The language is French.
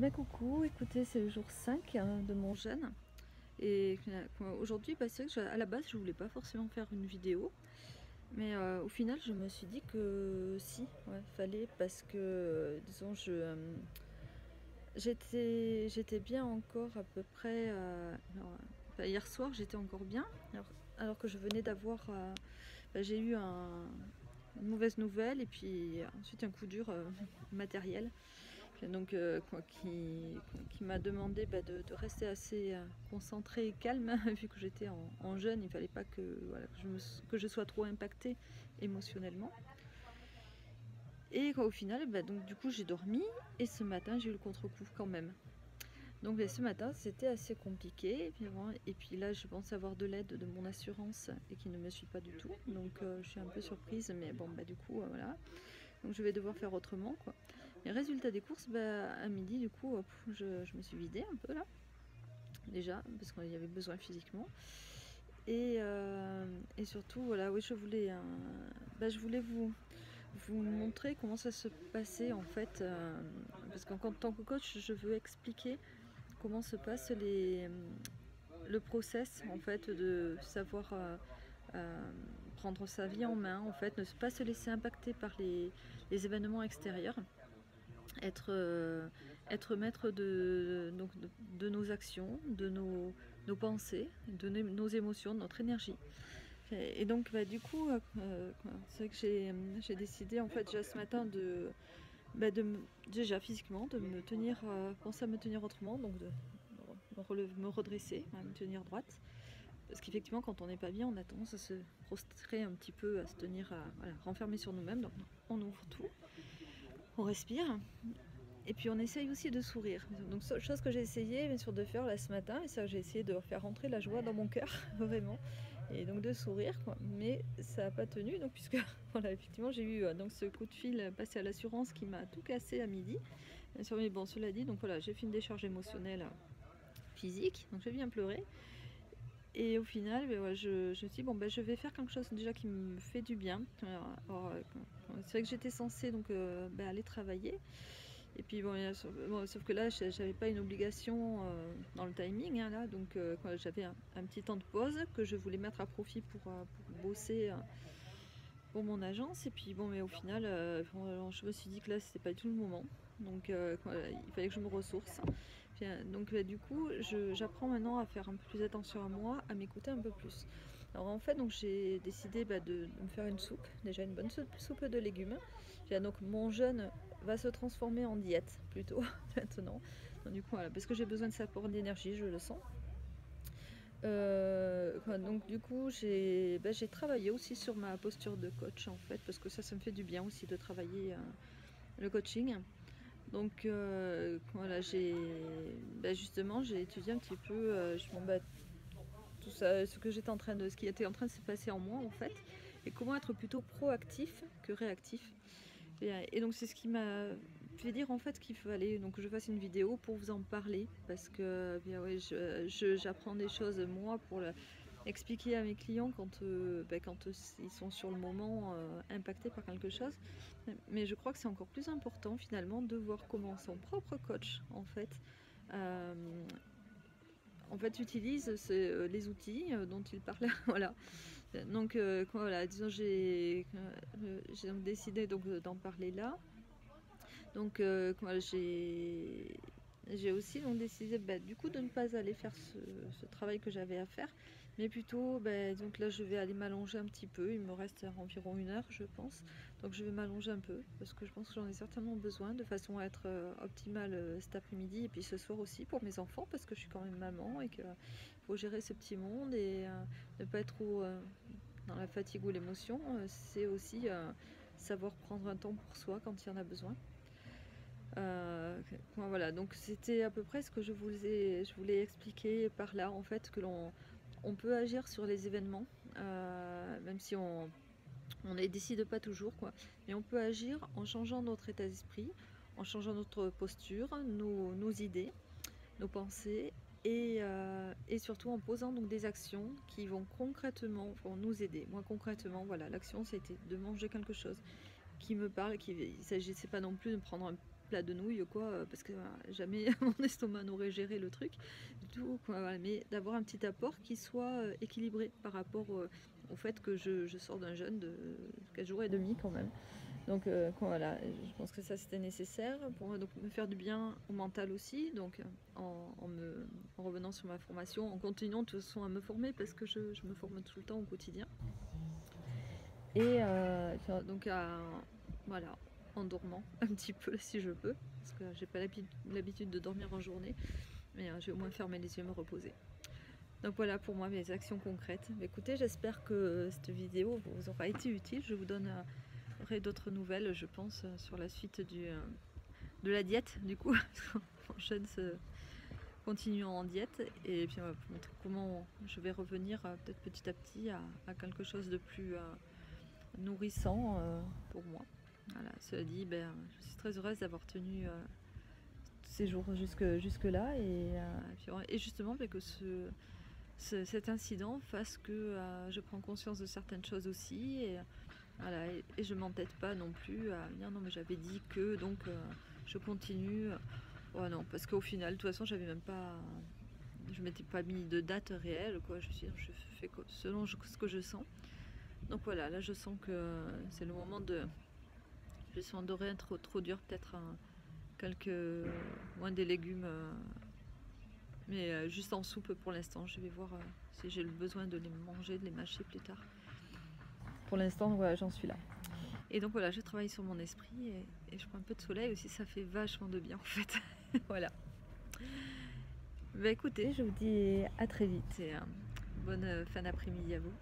Bah coucou, écoutez c'est le jour 5 hein, de mon jeûne. Et euh, aujourd'hui bah, que à la base je voulais pas forcément faire une vidéo. Mais euh, au final je me suis dit que si, ouais, fallait parce que disons je euh, j'étais bien encore à peu près hier soir j'étais encore bien. Alors, que je venais d'avoir bah, j'ai eu un, une mauvaise nouvelle et puis ensuite un coup dur matériel donc euh, qui, m'a demandé bah, de, rester assez euh, concentré et calme vu que j'étais en, jeûne, il ne fallait pas que, que, je sois trop impactée émotionnellement. Et au final, bah, donc, du coup j'ai dormi et ce matin j'ai eu le contre-coup quand même. Donc bah, ce matin c'était assez compliqué et puis, là je pense avoir de l'aide de mon assurance et qui ne me suit pas du tout. Donc euh, je suis un peu surprise mais bon bah du coup voilà. Donc je vais devoir faire autrement. Et résultat des courses, bah, à midi, du coup, je, me suis vidée un peu là, déjà, parce qu'il y avait besoin physiquement. Et, euh, surtout, voilà, oui, je voulais, bah, je voulais vous, vous montrer comment ça se passait en fait, euh, parce qu'en tant que coach, je veux expliquer comment se passe les, le process en fait de savoir euh, prendre sa vie en main, en fait, ne pas se laisser impacter par les événements extérieurs être, euh, être maître de, donc de, nos actions, de nos, nos pensées, de nos émotions, de notre énergie. Et, donc bah, du coup, euh, euh, c'est que j'ai décidé en fait déjà ce matin de, bah, de déjà physiquement de me tenir, penser à me tenir autrement, donc de me, redresser, à me tenir droite. Parce qu'effectivement, quand on n'est pas bien, on a tendance à se prostrer un petit peu, à se tenir, à, voilà, renfermer sur nous-mêmes. Donc on ouvre tout on respire. Et puis on essaye aussi de sourire. Donc chose que j'ai essayé bien sûr de faire là ce matin, et ça j'ai essayé de faire rentrer la joie dans mon cœur, vraiment. Et donc de sourire, mais ça n'a pas tenu, donc puisque voilà, effectivement j'ai eu euh, donc ce coup de fil passé à l'assurance qui m'a tout cassé à midi. Bien sûr, mais bon, cela dit, donc voilà, j'ai fait une décharge émotionnelle physique, donc j'ai bien pleuré. Et au final, ben, je, me suis dit, bon, ben, je vais faire quelque chose déjà qui me fait du bien. Euh, c'est vrai que j'étais censée donc, euh, ben, aller travailler. Et puis bon, sauf que là, j'avais pas une obligation euh, dans le timing. Hein, là, donc j'avais un, petit temps de pause que je voulais mettre à profit pour, bosser pour mon agence. Et puis bon, mais au final, je me suis dit que là, c'était pas du tout le moment. Donc il fallait que je me ressource. Donc bah, du coup, j'apprends maintenant à faire un peu plus attention à moi, à m'écouter un peu plus. Alors en fait, j'ai décidé bah, de, me faire une soupe, déjà une bonne soupe, de légumes. donc mon jeûne va se transformer en diète plutôt maintenant. Du coup, parce que j'ai besoin de ça pour d'énergie, je le sens. Euh, donc du coup bah, j'ai travaillé aussi sur ma posture de coach en fait parce que ça ça me fait du bien aussi de travailler euh, le coaching donc euh, voilà, j'ai bah, justement j'ai étudié un petit peu euh, tout ça, ce que j'étais en train de, ce qui était en train de se passer en moi en fait, et comment être plutôt proactif que réactif. Et, donc c'est ce qui m'a fait dire en fait qu'il fallait donc que je fasse une vidéo pour vous en parler parce que bien ouais, j'apprends des choses moi pour la, expliquer à mes clients quand, euh, ben, quand euh, ils sont sur le moment euh, impactés par quelque chose. Mais je crois que c'est encore plus important finalement de voir comment son propre coach en fait en fait utilise les outils dont il parlait. voilà. Donc voilà, disons j'ai décidé d'en parler là. Donc j'ai j'ai aussi donc décidé bah, du coup de ne pas aller faire ce travail que j'avais à faire. Mais plutôt, ben, donc là je vais aller m'allonger un petit peu, il me reste environ une heure je pense, donc je vais m'allonger un peu, parce que je pense que j'en ai certainement besoin, de façon à être euh, optimale euh, cet après-midi, et puis ce soir aussi pour mes enfants, parce que je suis quand même maman, et qu'il faut gérer ce petit monde, et euh, ne pas être trop dans la fatigue ou l'émotion, c'est aussi savoir prendre un temps pour soi quand il y en a besoin. Voilà, donc c'était à peu près ce que je, vous ai, je voulais expliquer par là, en fait, que l'on on peut agir sur les événements, euh, même si on ne les décide pas toujours, quoi. Mais on peut agir en changeant notre état d'esprit, en changeant notre posture, nos, idées, nos pensées, euh, et, surtout en posant donc des actions qui vont concrètement nous aider. Moi concrètement, voilà, l'action c'était de manger quelque chose qui me parle, qui, il ne s'agissait pas non plus de prendre un plat de nouilles quoi, parce que jamais mon estomac n'aurait géré le truc. Tout, mais d'avoir un petit apport qui soit équilibré par rapport au fait que je, sors d'un jeûne de 4 jours et demi quand même. Donc voilà, je pense que ça c'était nécessaire pour me faire du bien au mental aussi. Donc en, revenant sur ma formation, en continuant de toute façon à me former parce que je, me forme tout le temps au quotidien. Et donc voilà, en dormant un petit peu si je peux, parce que j'ai pas l'habitude de dormir en journée, mais euh, je vais au moins fermer les yeux, me reposer. Donc voilà pour moi mes actions concrètes. Écoutez, j'espère que cette vidéo vous aura été utile. Je vous donnerai d'autres nouvelles, je pense, sur la suite du, euh, de la diète, du coup. Mon jeune se continue en diète et puis on va vous montrer comment je vais revenir euh, peut-être petit à petit à, quelque chose de plus nourrissant pour moi. Cela dit, ben, je suis très heureuse d'avoir tenu euh, ces jours jusque, jusque et, euh, et justement ben, que ce, cet incident fasse que euh, je prends conscience de certaines choses aussi et, voilà, et, je m'entête pas non plus à dire non mais j'avais dit que donc je continue. Non, parce qu'au final, de toute façon, j'avais même pas. Je m'étais pas mis de date réelle, je fais selon ce que je sens. Donc voilà, là je sens que c'est le moment de, je suis endorée trop, trop dur, peut-être quelques moins des légumes, euh, mais euh, juste en soupe pour l'instant. Je vais voir euh, si j'ai le besoin de les manger, de les mâcher plus tard. Pour l'instant, voilà, j'en suis là. Et donc voilà, je travaille sur mon esprit et, je prends un peu de soleil aussi, ça fait vachement de bien en fait. voilà. Bah écoutez, je vous dis à très vite et bonne fin d'après-midi à vous.